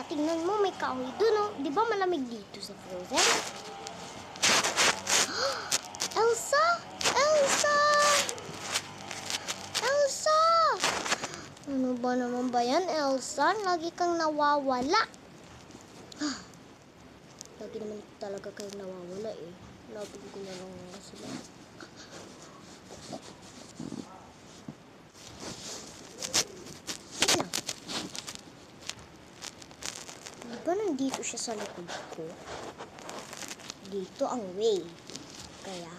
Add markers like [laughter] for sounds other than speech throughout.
Elsa, tingnan mo, may kahoy dun, oh. Di ba malamig dito sa Frozen? [gasps] Elsa! Elsa! Elsa! Ano ba naman ba yan, Elsa? Lagi kang nawawala. [gasps] Lagi naman talaga kayong nawawala eh. Labig ko na lang sila. Wait lang. Di ba nandito siya sa likod ko? Dito ang way. Kaya,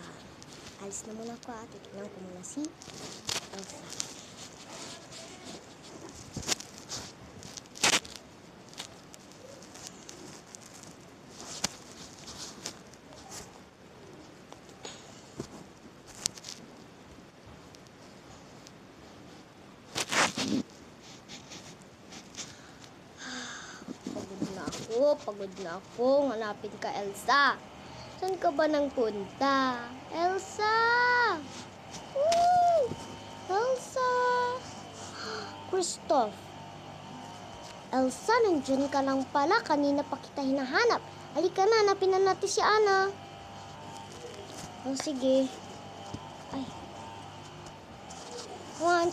alis na muna ako at titignan ko muna si Elsa. Pagod na ako, pagod na ako. Hanapin ka, Elsa. Saan ka ba nang punta? Elsa! Woo! Elsa! [gasps] Christoph! Elsa, nandiyan ka lang pala. Kanina pa kita hinahanap. Halika na, hanapin na natin si Ana. Oh, sige. Ay. One.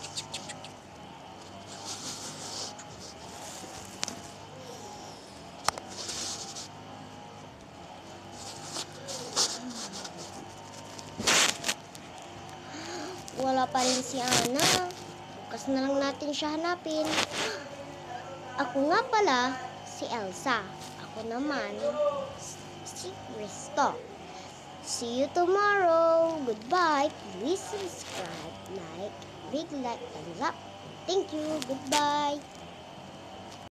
Wala pa rin si Ana. Bukas na lang natin siya hanapin. Ako nga pala, si Elsa. Ako naman, si Risto. See you tomorrow. Goodbye. Please subscribe, like, big like, thumbs up. Thank you. Goodbye.